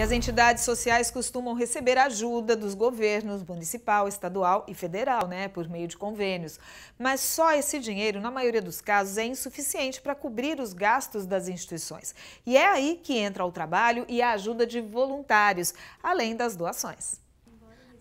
E as entidades sociais costumam receber ajuda dos governos municipal, estadual e federal, né, por meio de convênios. Mas só esse dinheiro, na maioria dos casos, é insuficiente para cobrir os gastos das instituições. E é aí que entra o trabalho e a ajuda de voluntários, além das doações.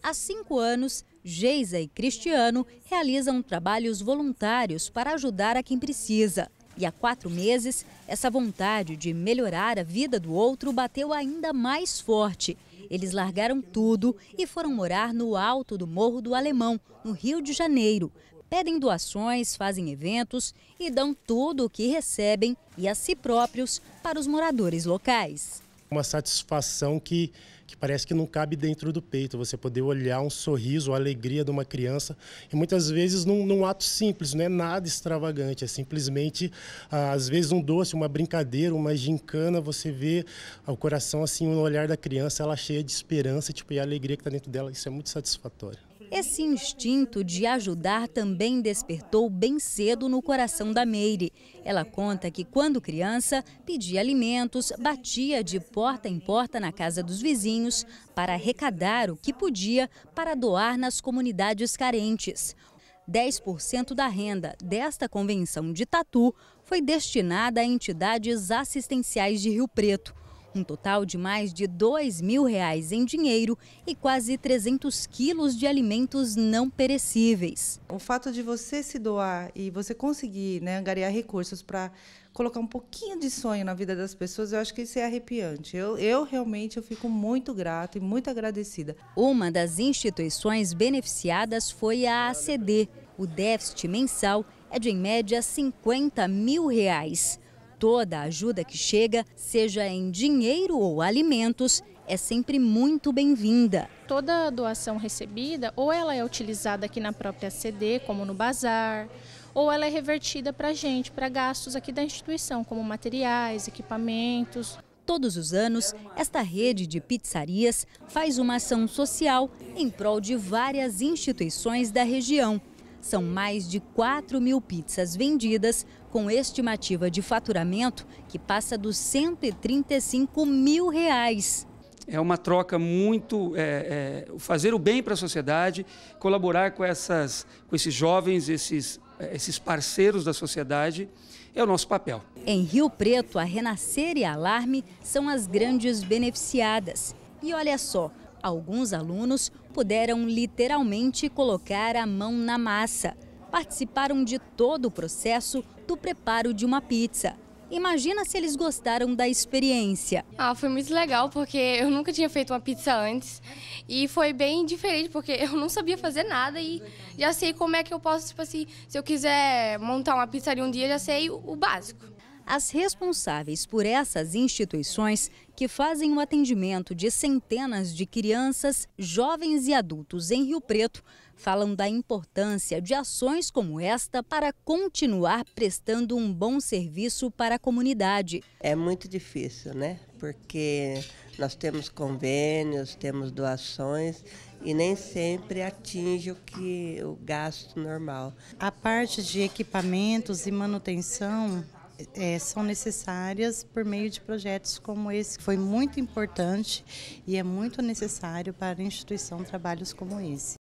Há cinco anos, Geisa e Cristiano realizam trabalhos voluntários para ajudar a quem precisa. E há quatro meses, essa vontade de melhorar a vida do outro bateu ainda mais forte. Eles largaram tudo e foram morar no alto do Morro do Alemão, no Rio de Janeiro. Pedem doações, fazem eventos e dão tudo o que recebem e a si próprios para os moradores locais. Uma satisfação que, que parece que não cabe dentro do peito, você poder olhar um sorriso, a alegria de uma criança, e muitas vezes num, num ato simples, não é nada extravagante, é simplesmente, ah, às vezes, um doce, uma brincadeira, uma gincana, você vê o coração, assim, no olhar da criança, ela cheia de esperança tipo, e a alegria que está dentro dela, isso é muito satisfatório. Esse instinto de ajudar também despertou bem cedo no coração da Meire. Ela conta que, quando criança, pedia alimentos, batia de porta em porta na casa dos vizinhos para arrecadar o que podia para doar nas comunidades carentes. 10% da renda desta convenção de Tatu foi destinada a entidades assistenciais de Rio Preto um total de mais de 2 mil reais em dinheiro e quase 300 quilos de alimentos não perecíveis. O fato de você se doar e você conseguir né, angariar recursos para colocar um pouquinho de sonho na vida das pessoas, eu acho que isso é arrepiante. Eu, eu realmente eu fico muito grata e muito agradecida. Uma das instituições beneficiadas foi a ACD. O déficit mensal é de, em média, 50 mil reais. Toda ajuda que chega, seja em dinheiro ou alimentos, é sempre muito bem-vinda. Toda doação recebida, ou ela é utilizada aqui na própria CD, como no bazar, ou ela é revertida para a gente, para gastos aqui da instituição, como materiais, equipamentos. Todos os anos, esta rede de pizzarias faz uma ação social em prol de várias instituições da região. São mais de 4 mil pizzas vendidas, com estimativa de faturamento que passa dos 135 mil reais. É uma troca muito. É, é, fazer o bem para a sociedade, colaborar com, essas, com esses jovens, esses, esses parceiros da sociedade, é o nosso papel. Em Rio Preto, a Renascer e a Alarme são as grandes beneficiadas. E olha só, Alguns alunos puderam literalmente colocar a mão na massa. Participaram de todo o processo do preparo de uma pizza. Imagina se eles gostaram da experiência. Ah, foi muito legal porque eu nunca tinha feito uma pizza antes e foi bem diferente porque eu não sabia fazer nada e já sei como é que eu posso, tipo assim, se eu quiser montar uma pizzaria um dia, já sei o, básico. As responsáveis por essas instituições, que fazem o atendimento de centenas de crianças, jovens e adultos em Rio Preto, falam da importância de ações como esta para continuar prestando um bom serviço para a comunidade. É muito difícil, né? Porque nós temos convênios, temos doações e nem sempre atinge o que o gasto normal. A parte de equipamentos e manutenção é, são necessárias por meio de projetos como esse, que foi muito importante e é muito necessário para a instituição trabalhos como esse.